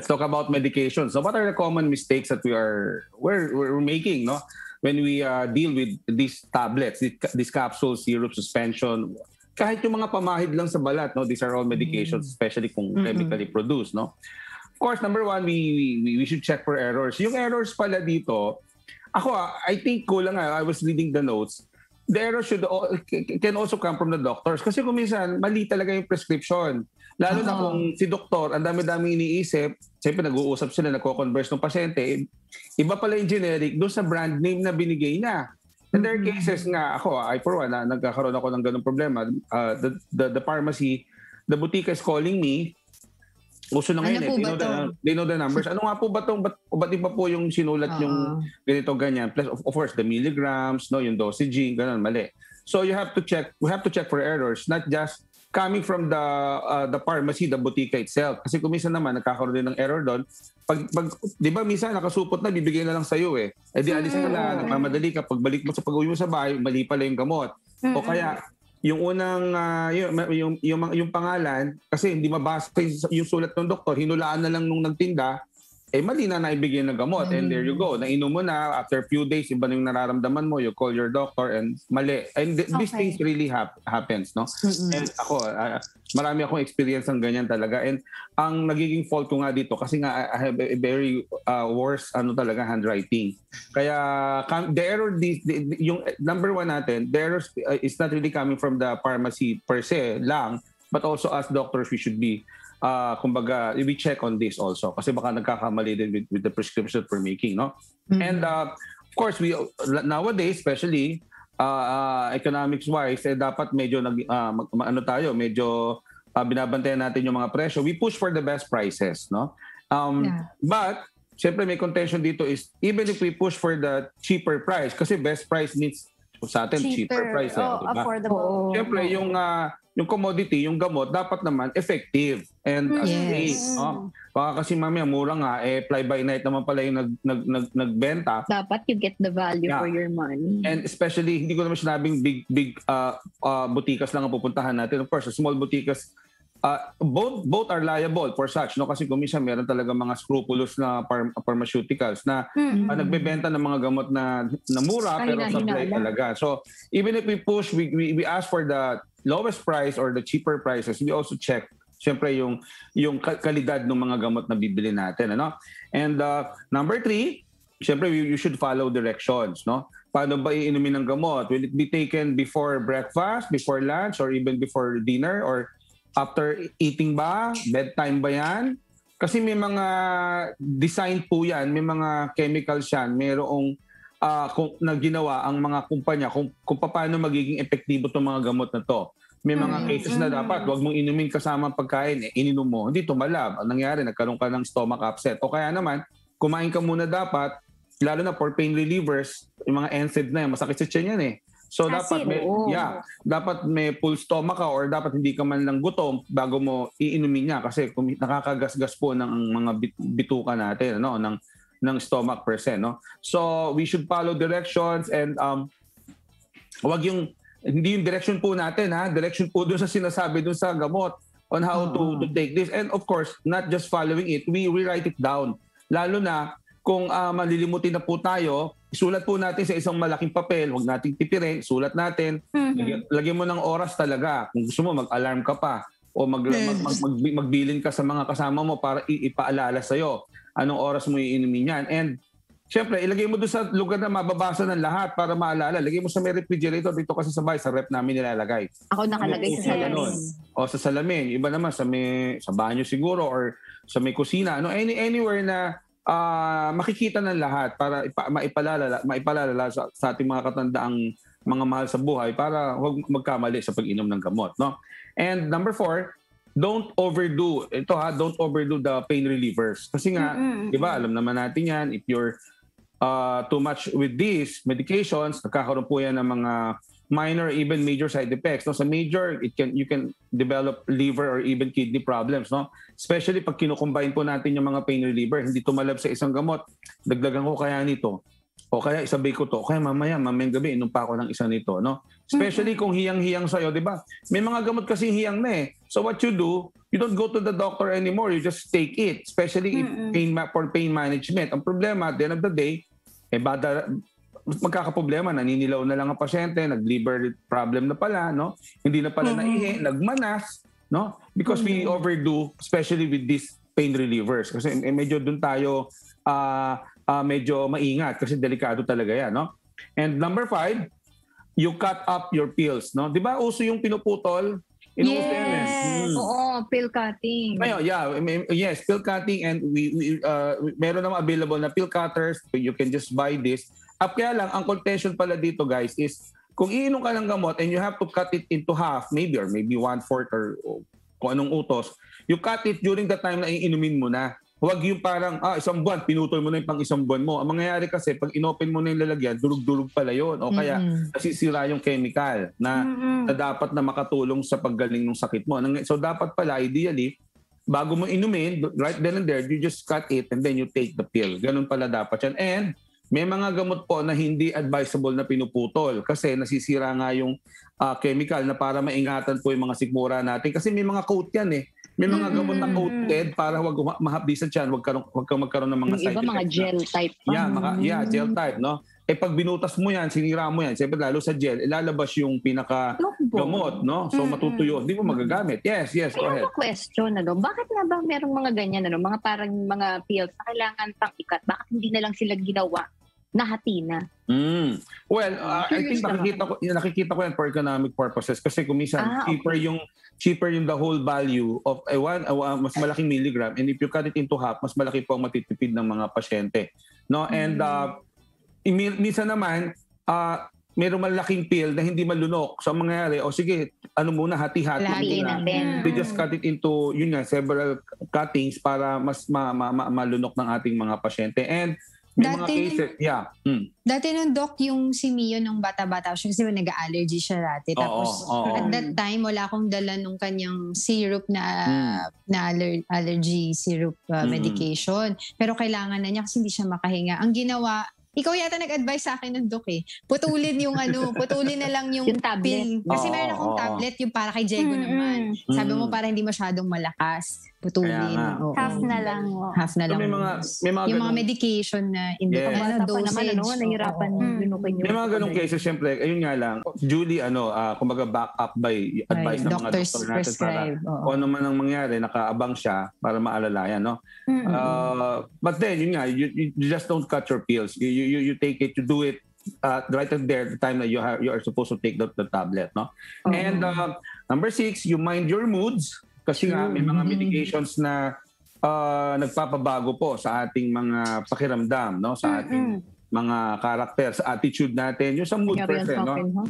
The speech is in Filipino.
let's talk about medications. So what are the common mistakes that we are we're, we're making, no? When we uh, deal with these tablets, these, capsules, syrup, suspension, kahit yung mga pamahid lang sa balat, no? These are all medications, mm. especially kung mm-hmm. chemically produced, no? Of course, number one, we, we, we should check for errors. Yung errors pala dito, ako, ah, I think kulang nga, I was reading the notes, the error should can also come from the doctors. Kasi kung minsan, mali talaga yung prescription. Lalo na kung si doktor, ang dami-dami iniisip, siyempre nag-uusap sila, nagko-converse ng pasyente, iba pala yung generic doon sa brand name na binigay niya. And there are mm-hmm. cases nga, ako, I for one, na, nagkakaroon ako ng ganung problema. Uh, the, the, the pharmacy, the boutique is calling me, Uso na ngayon ano eh. They know, the, they know the numbers. Ano nga po ba itong, ba't, ba't iba po yung sinulat uh-huh. yung ganito, ganyan? Plus, of, of course, the milligrams, no, yung dosaging, ganun, mali. So you have to check, we have to check for errors, not just coming from the uh, the pharmacy, the boutique itself. Kasi kung minsan naman nagkakaroon din ng error doon, pag, pag 'di ba minsan nakasupot na bibigay na lang sa iyo eh. Eh di alis ka na, nagmamadali ka pagbalik mo sa pag-uwi mo sa bahay, mali pala yung gamot. O kaya yung unang uh, yung, yung, yung yung pangalan kasi hindi mabasa yung sulat ng doktor, hinulaan na lang nung nagtinda eh mali na naibigay ng gamot mm. and there you go nainom mo na after few days iba na yung nararamdaman mo you call your doctor and mali and th- okay. these things really hap- happens no Mm-mm. and ako uh, marami akong experience ng ganyan talaga and ang nagiging fault ko nga dito kasi nga I have a very uh, worse ano talaga handwriting kaya the error the, the, yung number one natin the error uh, is not really coming from the pharmacy per se lang but also as doctors we should be uh, kumbaga, we check on this also kasi baka nagkakamali din with, with the prescription we're making, no? Mm-hmm. And uh, of course, we nowadays, especially uh, uh, economics-wise, eh, dapat medyo nag, uh, mag, ano tayo, medyo uh, binabantayan natin yung mga presyo. We push for the best prices, no? Um, yeah. But, syempre may contention dito is even if we push for the cheaper price, kasi best price means sa atin cheaper, cheaper price. Eh, oh, diba? affordable. Syempre, yung uh, yung commodity, yung gamot, dapat naman effective and yes. safe. No? Baka kasi mamaya mura nga, eh fly by night naman pala yung nag, nag, nag, nagbenta. Dapat you get the value yeah. for your money. And especially, hindi ko naman sinabing big, big uh, uh, butikas lang ang pupuntahan natin. Of course, small butikas, uh, both both are liable for such no kasi kung minsan meron talaga mga scrupulous na pharm- pharmaceuticals na mm-hmm. uh, nagbebenta ng mga gamot na na mura pero supply talaga so even if we push we, we we ask for the lowest price or the cheaper prices, we also check siyempre yung yung kalidad ng mga gamot na bibili natin ano? And uh, number three siyempre you, you should follow directions no? Paano ba iinumin ng gamot? Will it be taken before breakfast before lunch or even before dinner or after eating ba? Bedtime ba yan? Kasi may mga design po yan may mga chemicals yan mayroong uh, kung, na ginawa ang mga kumpanya kung, kung paano magiging epektibo itong mga gamot na to. May mga mm-hmm. cases na dapat wag mong inumin kasama pagkain, eh, ininom mo, hindi tumalab. Ang nangyari, nagkaroon ka ng stomach upset. O kaya naman, kumain ka muna dapat, lalo na for pain relievers, yung mga NSAID na yan, masakit sa tiyan yan eh. So Kasi, dapat may oo. yeah, dapat may full stomach ka or dapat hindi ka man lang gutom bago mo iinumin niya kasi nakakagasgas po ng mga bituka natin ano ng ng stomach per se, no? So, we should follow directions and um, wag yung, hindi yung direction po natin, ha? Direction po doon sa sinasabi doon sa gamot on how to, to take this. And of course, not just following it, we, we write it down. Lalo na kung uh, malilimutin na po tayo, isulat po natin sa isang malaking papel, huwag nating tipirin, sulat natin. Mm-hmm. Lagyan, lagyan mo ng oras talaga. Kung gusto mo, mag-alarm ka pa o mag, yes. mag, mag, mag, magbilin ka sa mga kasama mo para ipaalala sa'yo anong oras mo iinumin yan. And Siyempre, ilagay mo doon sa lugar na mababasa ng lahat para maalala. Lagay mo sa may refrigerator dito kasi sa bahay, sa rep namin nilalagay. Ako nakalagay sa salamin. O sa salamin. Iba naman sa may sa banyo siguro or sa may kusina. No, any anywhere na uh, makikita ng lahat para ipa, maipalala maipalala sa, sa ating mga katandaang mga mahal sa buhay para huwag magkamali sa pag-inom ng gamot, no? And number four, don't overdo ito ha don't overdo the pain relievers kasi nga mm-hmm. 'di ba alam naman natin yan if you're uh, too much with these medications nagkakaroon po yan ng mga minor even major side effects no sa major it can you can develop liver or even kidney problems no especially pag kino-combine po natin yung mga pain reliever hindi tumalab sa isang gamot dagdagan ko kaya nito o kaya isabay ko to, kaya mamaya, mamayang gabi, inom pa ako ng isa nito, no? Especially mm-hmm. kung hiyang-hiyang sa'yo, di ba? May mga gamot kasi hiyang na eh. So what you do, you don't go to the doctor anymore. You just take it, especially if pain ma- for pain management. Ang problema, at the end of the day, eh, bada, magkakaproblema, naninilaw na lang ang pasyente, nag-liver problem na pala, no? Hindi na pala Mhm. naihi, nagmanas, no? Because we Mhm. overdo, especially with these pain relievers. Kasi eh, medyo doon tayo ah, ah, medyo maingat kasi delikado talaga yan, no? And number five, you cut up your pills, no? Di ba uso yung pinuputol? Inuuso yan eh. Yes. Mm. Oo, pill cutting. Ngayon, yeah, yes, pill cutting and we, we uh, meron naman available na pill cutters. You can just buy this. Up kaya lang, ang contention pala dito guys is kung iinom ka ng gamot and you have to cut it into half, maybe or maybe one-fourth or, o kung anong utos, you cut it during the time na iinumin mo na. Huwag yung parang, ah, isang buwan, pinutol mo na yung pang isang buwan mo. Ang mangyayari kasi, pag inopen mo na yung lalagyan, durug-durug pala yon O kaya, Mm-mm. nasisira yung chemical na Mm-mm. na dapat na makatulong sa paggaling ng sakit mo. So dapat pala ideally bago mo inumin, right then and there, you just cut it and then you take the pill. Ganun pala dapat yan. And may mga gamot po na hindi advisable na pinuputol kasi nasisira nga yung ah, chemical na para maingatan po yung mga sikmura natin. Kasi may mga coat yan eh. May mga gamot na Mm. coated para wag ma- mahapdi sa tiyan, wag, karoon, wag kang magkaroon ng mga Yung side iba, mga effects na- gel type pa. Yeah, maka, yeah, gel type, no? Eh pag binutas mo yan, sinira mo yan, siyempre lalo sa gel, ilalabas yung pinaka gamot, no? So Mm-mm. matutuyo, hindi mo magagamit. Yes, yes, go ahead. ako question, ano, bakit nga ba merong mga ganyan, ano, mga parang mga pills na kailangan pang ikat? Bakit hindi na lang sila ginawa? Nahati na. Mm. Well, uh, I think nakikita ko nakikita ko yan for economic purposes kasi kung minsan Ah, cheaper yung cheaper yung the whole value of a one a one- mas malaking milligram and if you cut it into half mas malaki po ang matitipid ng mga pasyente. No? And Mm. uh, minsan naman uh, mayroong malaking pill na hindi malunok. So ang mangyayari, o sige, ano muna, hati-hati Hati muna. natin. We just cut it into, yun nga, several cuttings para mas ma- ma- ma- malunok ng ating mga pasyente. And may mga Dati- cases, yeah. Mm. Dati nung doc, yung si Mio nung bata-bata siya kasi nag-allergy siya dati. Oo, Tapos oo. at that time, wala akong dala nung kanyang syrup na Mm. na aller- allergy syrup uh, Mm. medication. Pero kailangan na niya kasi hindi siya makahinga. Ang ginawa, ikaw yata nag-advise sa akin ng doc eh. Putulin yung ano, putulin na lang yung, Yung tablet. pill. Kasi Oo, meron akong oo. tablet, yung para kay Diego Mm-mm. naman. Sabi mo Mm. para hindi masyadong malakas. Putulin. Kaya nga. Oo. Half na lang. oh. Half na So, lang. may mga may mga yung mga ganung- medication na in the Yes. ano, pa dosage. naman, ano, nahirapan oo. Mm. yunukin yung... May mga ganong cases, syempre, ayun nga lang, duly, ano, ah, kumbaga back up by advice ng mga doctors doktor natin para prescribe. oo. kung ano man ang mangyari, nakaabang siya para maalalayan, no? Mm-mm. Uh, but then, yun nga, you, you just don't cut your pills. You, you, you- take it, you do it uh, right at there, the time that you, have, you are supposed to take the, the tablet, no? Oo. And uh, number six, you mind your moods. Kasi nga, may mga medications na uh, nagpapabago po sa ating mga pakiramdam, no? Sa ating mga karakter, sa attitude natin, yung sa mood sa no? ha?